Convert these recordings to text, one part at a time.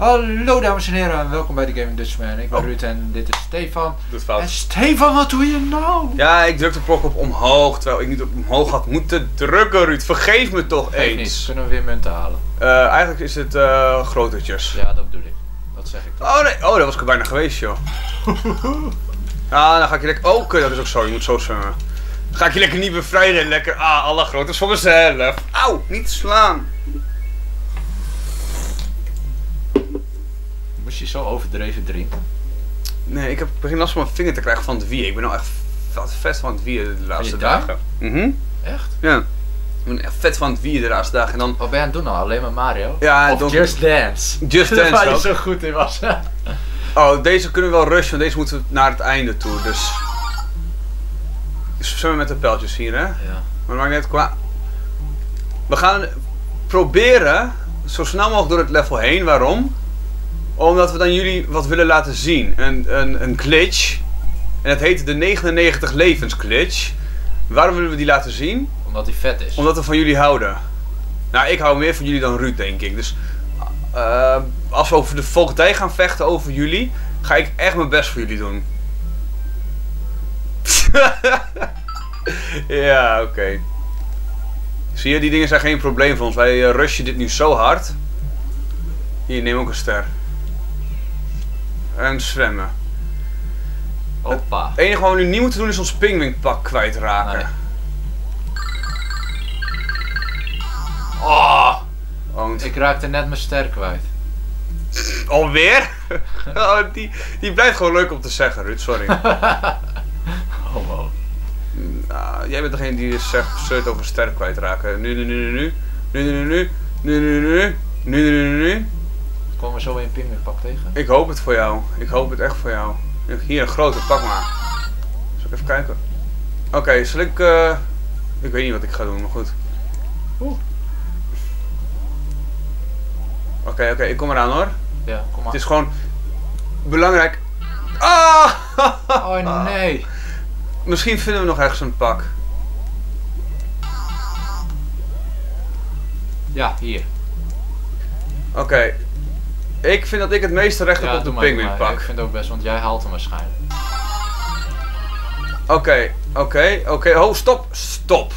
Hallo dames en heren en welkom bij de Gaming Dutchman. Ik ben Oh. Ruud en dit is Stefan. Doet fout. En Stefan, wat doe je nou? Ja, ik druk de klok op omhoog, terwijl ik niet op omhoog had moeten drukken, Ruud. Vergeef me toch niet, eens. kunnen we weer munten halen. Eh, eigenlijk is het eh grotertjes. Ja, dat bedoel ik. Dat zeg ik toch. Oh nee, oh, dat was ik bijna geweest, joh. ah, dan ga ik je lekker... Oh, dat is ook zo, je moet zo zwemmen. Dan ga ik je lekker niet bevrijden en lekker... Ah, alle groottes voor mezelf. Auw, niet slaan. Je zo overdreven drinken? Nee, ik heb begin last van mijn vinger te krijgen van het wieren. Ik ben nou echt vet, van het wieren de laatste dagen. Mhm. Echt? Ja. Ik ben echt vet van het wieren de laatste dagen. En dan... Wat ben je aan het doen nou? Alleen maar Mario? Ja, of dan- Just Dance? Just Dance Waar je zo goed in was. Oh, deze kunnen we wel rushen, want deze moeten we naar het einde toe, dus... Dus zwemmen met de pijltjes hier, hè? ja. Maar maakt net qua... We gaan proberen zo snel mogelijk door het level heen. Waarom? Omdat we dan jullie wat willen laten zien. Een, een, een glitch. En het heet de 99 levens glitch. Waarom willen we die laten zien? Omdat hij vet is. Omdat we van jullie houden. Nou, ik hou meer van jullie dan Ruud, denk ik. Dus eh, als we over de voogdij gaan vechten over jullie, ga ik echt mijn best voor jullie doen. ja, oké. Zie je, die dingen zijn geen probleem voor ons. Wij eh, rushen dit nu zo hard. Hier, neem ook een ster. En zwemmen. Hoppa. Het enige wat we nu niet moeten doen is ons pingwingpak kwijtraken. Nee. Oh, Oh, want- ik raakte net mijn ster kwijt. Alweer? oh, die, die blijft gewoon leuk om te zeggen, Ruud. Sorry. Oh. Nou, jij bent degene die zegt zeurt over sterren kwijtraken. Nu, nu, nu, nu, nu. Nu, nu, nu, nu. Nu, nu, nu. Nu, nu, nu, nu. Komen we zo een pingwingpak tegen? Ik hoop het voor jou. Ik hoop het echt voor jou. Hier, een grote. Pak maar. Zal ik even kijken? Oké, zal ik... eh, Ik weet niet wat ik ga doen, maar goed. Oeh. Oké, oké. Ik kom eraan hoor. Ja, kom maar. Het is gewoon... Belangrijk... Ah! Oh nee. Misschien vinden we nog ergens een pak. Ja, hier. Oké. Ik vind dat ik het meeste recht heb Ja, op de penguin maar. pak. Ik vind het ook best, want jij haalt hem waarschijnlijk. Oké, oké, oké. Oh, stop, stop.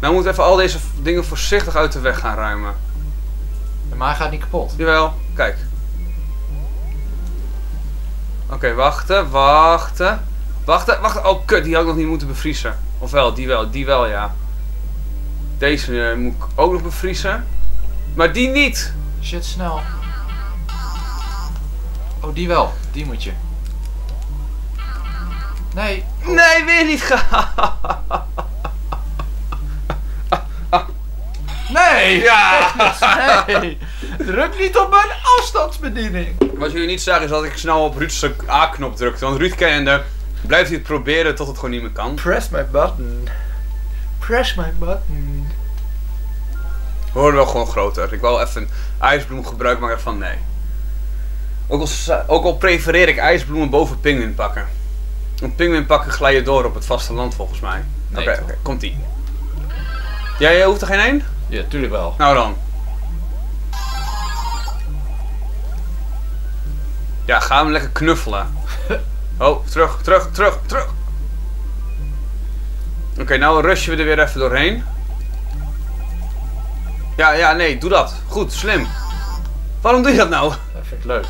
Nou moeten even al deze dingen voorzichtig uit de weg gaan ruimen. Maar hij gaat niet kapot. Jawel, kijk. Oké, wachten, wachten. Wachten, wachten. Oh, kut, die had ik nog niet moeten bevriezen. Ofwel, die wel, die wel, ja. Deze eh, moet ik ook nog bevriezen. Maar die niet. Shit, snel. Oh, die wel. Die moet je. Nee. Nee, weer niet gehaald. Nee! Ja. Nee! Druk niet op mijn afstandsbediening. Wat jullie niet zagen is dat ik snel op Ruud's A-knop drukte. Want Ruud kennende blijft hij het proberen tot het gewoon niet meer kan. Press my button. Press my button. We worden wel gewoon groter. Ik wil even een ijsbloem gebruiken, maar van nee. Ook al, ook al prefereer ik ijsbloemen boven pinguïnpakken. Want pinguïnpakken glijden door op het vasteland volgens mij. Oké, Nee, oké, komt ie. Jij eh, hoeft er geen één? Ja, tuurlijk wel. Nou dan. Ja, ga hem lekker knuffelen. Oh, terug, terug, terug, terug. Oké, nou rushen we er weer even doorheen. Ja, ja, nee, doe dat. Goed, slim. Waarom doe je dat nou? Dat vind ik leuk.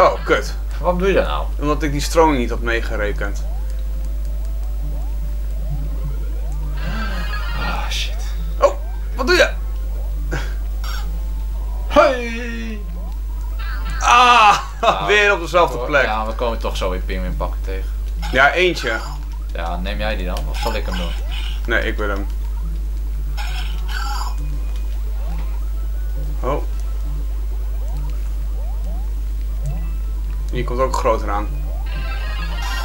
Oh, kut. Waarom doe je dat nou? Omdat ik die stroming niet had meegerekend. Ah, shit. Oh, wat doe je? Hey! Ah, Nou, weer op dezelfde plek. Ja, we komen toch zo weer pinguïnpakken tegen. Ja, eentje. Ja, neem jij die dan? Of zal ik hem doen? Nee, ik wil hem. Hier komt ook groter aan.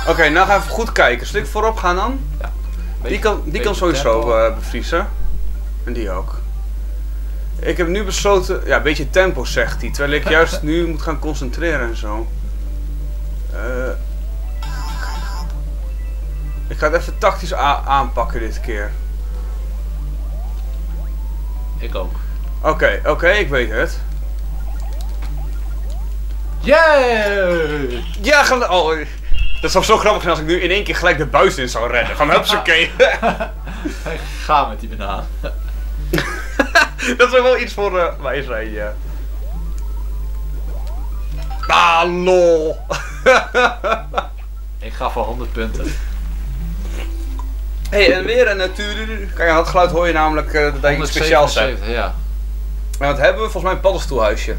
Oké, nou we even goed kijken. Zal ik voorop gaan dan? Ja. Die kan, die kan sowieso eh, bevriezen. En die ook. Ik heb nu besloten, ja, een beetje tempo zegt hij. Terwijl ik juist nu moet gaan concentreren en zo. Eh, ik ga het even tactisch aanpakken dit keer. Ik ook. Oké, oké, ik weet het. Yay! Ja, gel- oh, dat zou zo grappig zijn als ik nu in één keer gelijk de buis in zou rennen. Van hupsakee. Ga met die banaan. dat is wel iets voor uh, wijsheid, ja. Ah, lol. Ik ga voor 100 punten. hey, en weer een natuur. Kijk, aan dat geluid hoor je namelijk uh, dat hij iets speciaals zijn. 177, ja. En wat hebben we? Volgens mij een paddenstoelhuisje.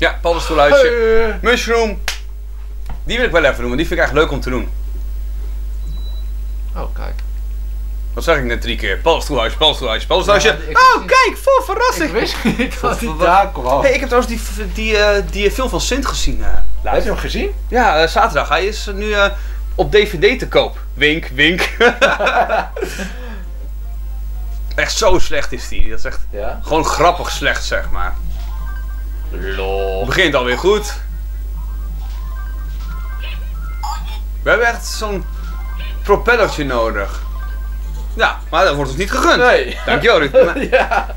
Ja, paddenstoelhuisje. Hey. Mushroom. Die wil ik wel even doen, want die vind ik echt leuk om te doen. Oh, kijk. Wat zeg ik net drie keer? Paddenstoelhuisje, paddenstoelhuisje, paddenstoelhuisje. Ja, ik- oh, kijk, vol verrassing. Ik wist niet dat hij Wat- daar kwam. Hey, ik heb trouwens die, die, eh, die film van Sint gezien. eh, Heb je hem gezien? Ja, eh, zaterdag. Hij is nu eh, op DVD te koop. Wink, wink. echt zo slecht is die. Dat is echt Ja. gewoon grappig slecht, zeg maar. Lol. Het begint alweer goed. We hebben echt zo'n propellertje nodig. Ja, maar dat wordt ons niet gegund. Nee. Dankjewel, Ruud. Maar- ja.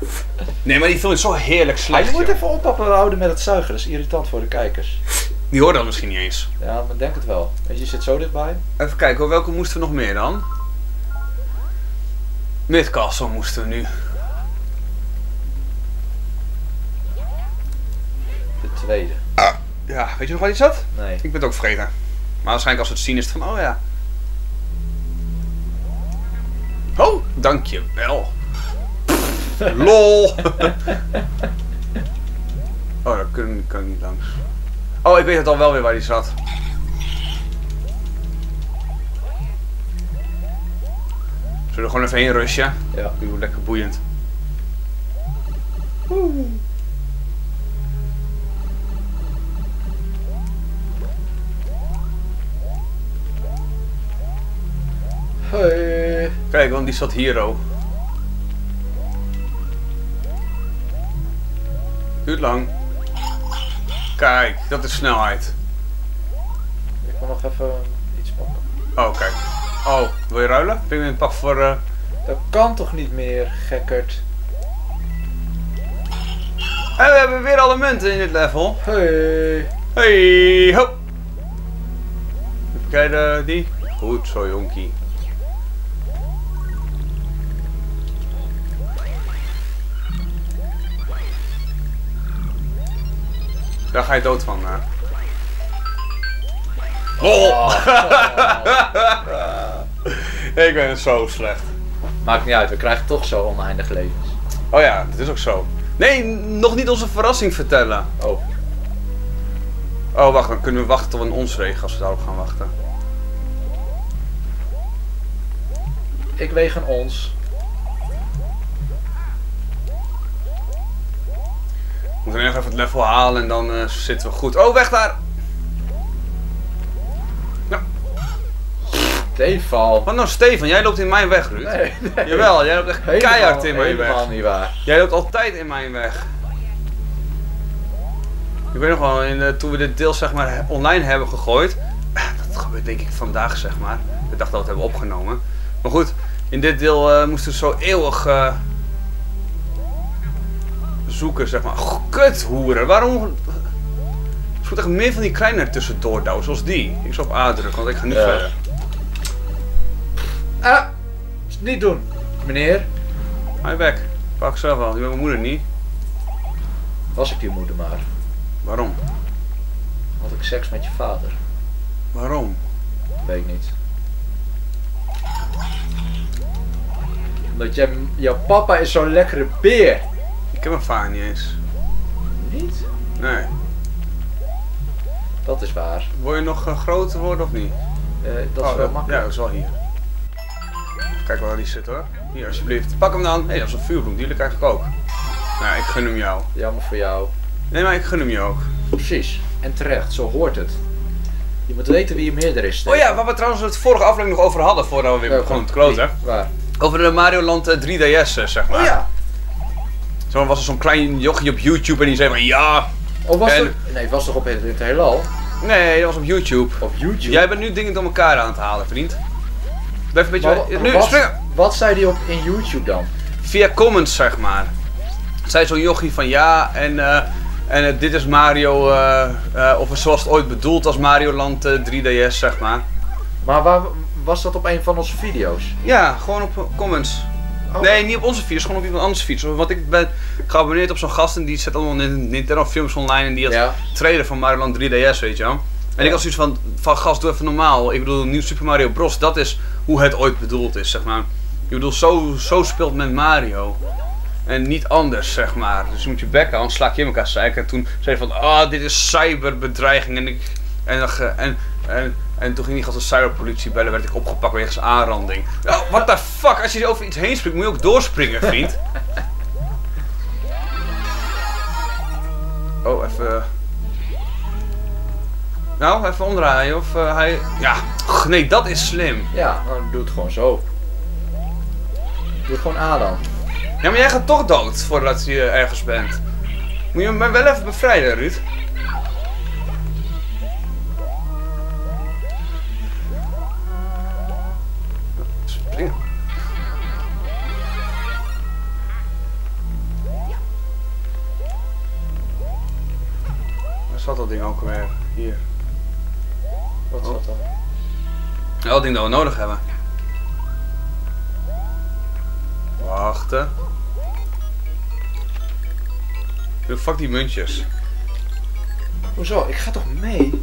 Nee, maar die film is zo heerlijk Maar slecht. je moet even oppassen houden met het zuigen. Dat is irritant voor de kijkers. Die hoort dat misschien niet eens. Ja, maar denk het wel. Weet je, je zit zo dichtbij. Even kijken, hoor, welke moesten we nog meer dan? Midcastle moesten we nu. De tweede. Ja, weet je nog waar die zat? Nee. Ik ben het ook vergeten. Maar waarschijnlijk als het zien is het van, oh ja. Oh, dankjewel. Lol. oh, daar kan, kan ik niet langs. Oh, ik weet het al wel weer waar die zat. Zullen we er gewoon even heen rushen? Ja. Die wordt lekker boeiend. Kijk, want die zat hier ook. Duurt lang. Kijk, dat is snelheid. Ik wil nog even iets pakken. Oh, kijk. Oh, wil je ruilen? Ben je een pak voor... eh, Dat kan toch niet meer, gekkerd. En we hebben weer alle munten in dit level. Hey. Hey, ho! Even kijken, die. Goed zo, jonkie. Daar ga je dood van. eh. Lol! Ik ben zo slecht. Maakt niet uit, we krijgen toch zo oneindig levens. Oh ja, dat is ook zo. Nee, nog niet onze verrassing vertellen. Oh. Oh, wacht, dan kunnen we wachten tot we een ons regen als we daarop gaan wachten. Ik weeg een ons. We moeten nog even het level halen en dan eh, zitten we goed. Oh, weg daar! Stefan. Wat nou, Stefan? Jij loopt in mijn weg, Ruud. Nee, nee. Jawel, jij loopt echt Helemaal- keihard in mijn helemaal weg. niet waar. Jij loopt altijd in mijn weg. Ik weet nog wel, in, toen we dit deel zeg maar online hebben gegooid. Dat gebeurt denk ik vandaag zeg maar. De dag dat we het hebben opgenomen. Maar goed, in dit deel eh, moesten we zo eeuwig eh, zoeken zeg maar. Oh, kuthoeren, waarom... Er moet echt meer van die kleine tussendoor douwen, zoals die. Ik zal op A drukken, want ik ga nu Ja. verder. Ah! Niet doen. Meneer, Hij weg. Pak zelf wel, die met mijn moeder niet. was ik je moeder maar. Waarom? Had ik seks met je vader? Waarom? Weet ik niet. Omdat jij, jouw papa is zo'n lekkere beer. Ik heb een vader niet eens. Niet? Nee. Dat is waar. Wil je nog eh, groter worden of niet? Eh, dat is Oh, wel Ja, makkelijk. dat is wel hier. Kijk waar die zit hoor. Hier, alsjeblieft. Pak hem dan. Hé, hey, dat is een vuurbloem. Die wil ik eigenlijk ook. Nou, ik gun hem jou. Jammer voor jou. Nee, maar ik gun hem je ook. Precies. En terecht, zo hoort het. Je moet weten wie je meerder is. Oh ja, waar we trouwens het vorige aflevering nog over hadden, voordat we weer begonnen te kloten. Waar? Over de Mario Land eh, 3DS, eh, zeg maar. Oh ja. Zo was er zo'n klein jochie op YouTube en die zei van ja. Of was En-. Nee, het was toch op het, het heelal? Nee, dat was op YouTube. Op YouTube? Jij bent nu dingen door elkaar aan het halen, vriend. Blijf een beetje... Maar nu, wat, springen! wat zei die op in YouTube dan? via comments, zeg maar. Zei zo'n jochie van ja, en eh, En eh, dit is Mario, eh, of zoals het ooit bedoeld als Mario Land eh, 3DS, zeg maar. Maar waar was dat op een van onze video's? Ja, gewoon op comments. Oh. Nee, niet op onze fiets, gewoon op iemand anders fiets. Want ik ben geabonneerd op zo'n gast en die zet allemaal Nin- Nintendo films online en die had Ja. trailer van Mario Land 3DS, weet je wel. En Ja. ik had zoiets van, van gast, doe even normaal. Ik bedoel, Nieuw Super Mario Bros, dat is hoe het ooit bedoeld is, zeg maar. Ik bedoel, zo, zo speelt men Mario. En niet anders, zeg maar. Dus je moet je bek houden, anders sla ik je in elkaar zeiken. En toen zei hij van, ah, dit is cyberbedreiging. En, ik, en, en, en, en toen ging hij als een cyberpolitie bellen, werd ik opgepakt wegens aanranding. Oh, what the fuck, als je over iets heen springt, moet je ook doorspringen, vriend. Oh, even... Nou, even omdraaien of eh, hij... Ja, nee, dat is slim. Ja, nou doe het gewoon zo. Doe het gewoon A dan. Ja, maar jij gaat toch dood voordat je ergens bent. Moet je me wel even bevrijden, Ruud. Dat ding ook weer? Hier. Wat is dat dan? Ja, dat ding dat we nodig hebben. Wachten. Fuck die muntjes. Hoezo? Ik ga toch mee?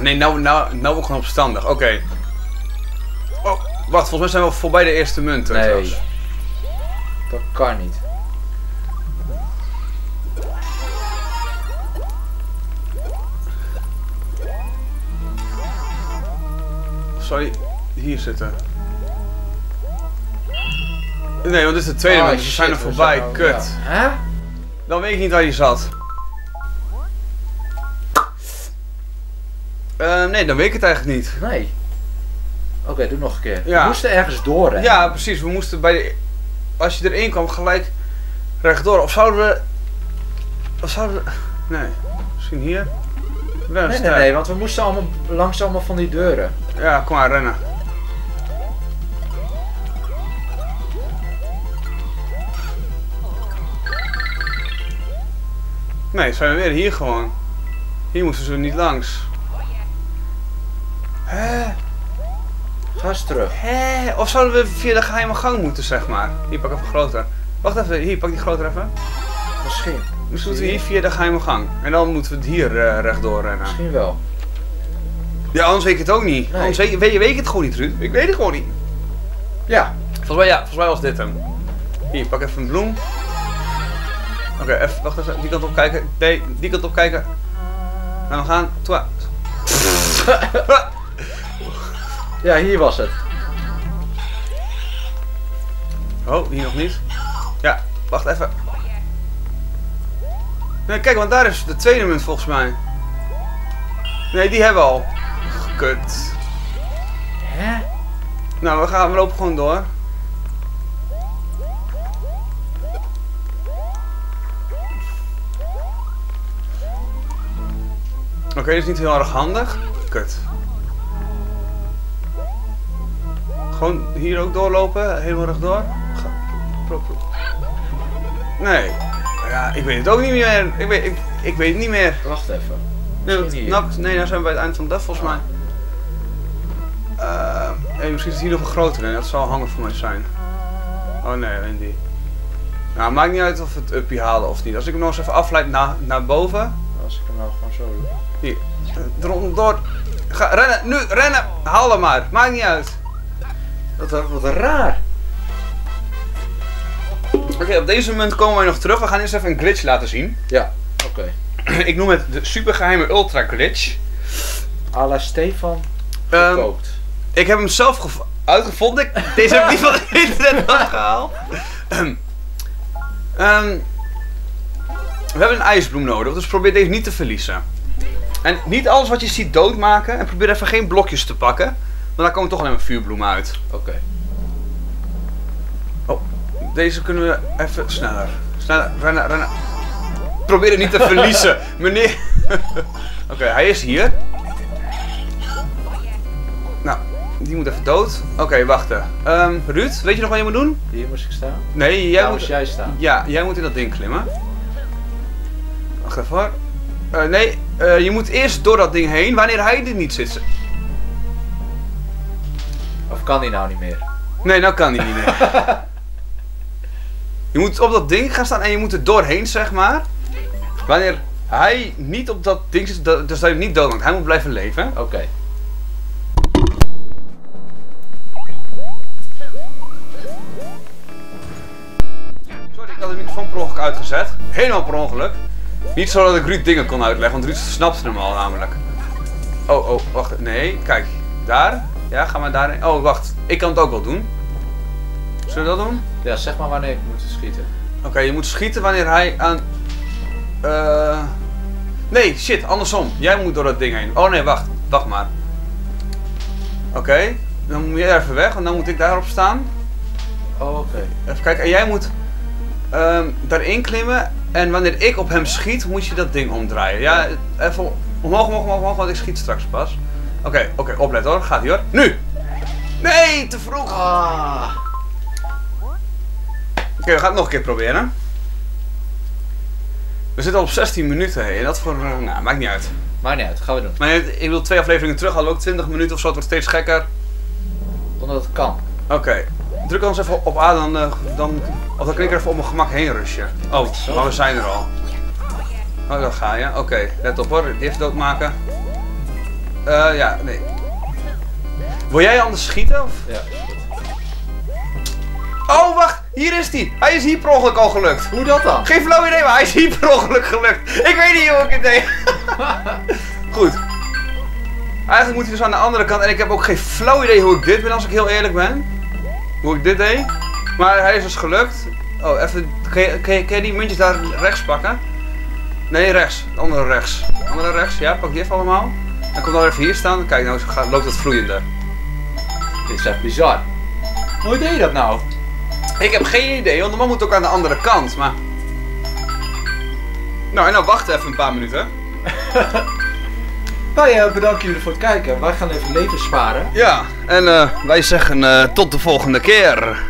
Nee, nou, nou, nou ook gewoon opstandig. Oké. Oh, wacht, volgens mij zijn we voorbij de eerste munt. Nee. Dat kan niet. Zou je hier zitten? Nee, want dit is de tweede Oh, munt. dus we zijn er voorbij. zijn Kut. ja. Hè? Dan weet ik niet waar je zat. Eh, nee, dan weet ik het eigenlijk niet. Nee. Oké, doe nog een keer. Ja. We moesten ergens doorrennen. Ja, precies. We moesten bij de... Als je erin kwam, gelijk rechtdoor. Of zouden we... Of zouden we... Nee. Misschien hier? Nee, nee, nee, want we moesten allemaal langs allemaal van die deuren. Ja, kom maar, rennen. Nee, zijn we weer hier gewoon. Hier moesten ze niet langs. Hè? Ga eens terug. Hè? Of zouden we via de geheime gang moeten, zeg maar? Hier, pak even groter. Wacht even, hier, pak die groter even. Misschien. Misschien moeten we hier via de geheime gang. En dan moeten we het hier eh, rechtdoor rennen. Misschien wel. Ja, anders weet ik het ook niet. Nee. Anders weet, je- weet, je- weet ik het gewoon niet, Ruud. Ik weet het gewoon niet. Ja. Volgens mij, ja, volgens mij was dit hem. Hier, pak even een bloem. Oké, even, wacht even. Die kant op kijken. Nee, die kant op kijken. En we gaan. Twa. Ja, hier was het. Oh, hier nog niet. Ja, wacht even. Nee, kijk, want daar is de tweede munt volgens mij. Nee, die hebben we al. Kut. Hè? Nou, we, gaan, we lopen gewoon door. Oké, dat is niet heel erg handig. Kut. Gewoon hier ook doorlopen, helemaal rechtdoor. Pro- pro- Nee. Ja, ik weet het ook niet meer. Ik weet, ik, ik weet het niet meer. Wacht even. Nee, nou, nee, nou zijn we bij het eind van de dag volgens mij. Eh, hey, misschien is hier nog een grotere. Dat zal hangen voor mij zijn. Oh nee, alleen die. Nou, maakt niet uit of we het uppie halen of niet. Als ik hem nog eens even afleid naar, naar boven. Als ik hem nou gewoon zo doe. Hier, eh, eronder door. Ga, rennen, nu, rennen! Haal hem maar, maakt niet uit. Wat, wat raar. Oké, op deze moment komen wij nog terug. We gaan eerst even een glitch laten zien. Ja. Oké. ik noem het de supergeheime ultra glitch. A la Stefan Ehm, gekookt. Ik heb hem zelf gev- uitgevonden. Deze heb ik niet van het internet afgehaald. Ehm, we hebben een ijsbloem nodig, dus probeer deze niet te verliezen. En niet alles wat je ziet doodmaken. En probeer even geen blokjes te pakken. Want daar komen toch alleen maar vuurbloemen uit. Oké. Oh, deze kunnen we even sneller. Sneller, rennen, rennen. Probeer het niet te verliezen, meneer. Oké, hij is hier. Die moet even dood. Oké, wachten. Ehm Ruud, weet je nog wat je moet doen? Hier moest ik staan. Nee, jij Daar moet... moest jij staan. Ja, jij moet in dat ding klimmen. Wacht even hoor. Eh, nee, eh, je moet eerst door dat ding heen wanneer hij er niet zit. Of kan die nou niet meer? Nee, nou kan hij niet meer. je moet op dat ding gaan staan en je moet er doorheen, zeg maar. Wanneer hij niet op dat ding zit, dan sta je niet dood, want hij moet blijven leven. Oké. Microfoon per ongeluk uitgezet. Helemaal per ongeluk. Niet zo dat ik Ruud dingen kon uitleggen, want Ruud snapte hem al namelijk. Oh, oh, wacht. Nee, kijk. Daar. Ja, ga maar daarheen. Oh, wacht. Ik kan het ook wel doen. Zullen we dat doen? Ja, zeg maar wanneer ik moet schieten. Oké, je moet schieten wanneer hij aan... eh Nee, shit, andersom. Jij moet door dat ding heen. Oh nee, wacht. Wacht maar. Oké, dan moet jij even weg, want dan moet ik daarop staan. Oh, oké. Even kijken, en jij moet ehm, daarin klimmen. En wanneer ik op hem schiet, moet je dat ding omdraaien. Ja, even omhoog, omhoog, omhoog, omhoog, want ik schiet straks pas. Oké, oké, oplet hoor. Gaat ie hoor. Nu! Nee, te vroeg! Ah. Oké, we gaan het nog een keer proberen. We zitten al op 16 minuten heen. En dat voor. eh, nou, maakt niet uit. Maakt niet uit, gaan we doen. Maar ik wil twee afleveringen terug, hadden we ook 20 minuten of zo. Het wordt steeds gekker. Omdat het kan. Oké. Druk anders even op A, dan, eh, dan. Of dan kan ik er even op mijn gemak heen rushen. Oh, maar we zijn er al. Oh, daar ga je. Oké, let op hoor. Eerst doodmaken. Eh, ja, nee. Wil jij anders schieten? Of? Ja. Oh, wacht! Hier is hij! Hij is hier per ongeluk al gelukt. Hoe dat dan? Geen flauw idee, maar hij is hier per ongeluk gelukt. Ik weet niet hoe ik het deed. Goed. Eigenlijk moet hij dus aan de andere kant. En ik heb ook geen flauw idee hoe ik dit ben, als ik heel eerlijk ben. Hoe ik dit deed. Maar hij is dus gelukt. Oh, even. Kun je, die muntjes daar rechts pakken? Nee, rechts. De andere rechts. De andere rechts, ja, pak die even allemaal. En kom dan even hier staan. Kijk, nou gaat- loopt het vloeiender. Dit is echt bizar. Hoe deed je dat nou? Ik heb geen idee, want de man moet ook aan de andere kant, maar... Nou, en nou wachten even een paar minuten. Wij eh, bedanken jullie voor het kijken. Wij gaan even leven sparen. Ja, en eh, wij zeggen eh, tot de volgende keer.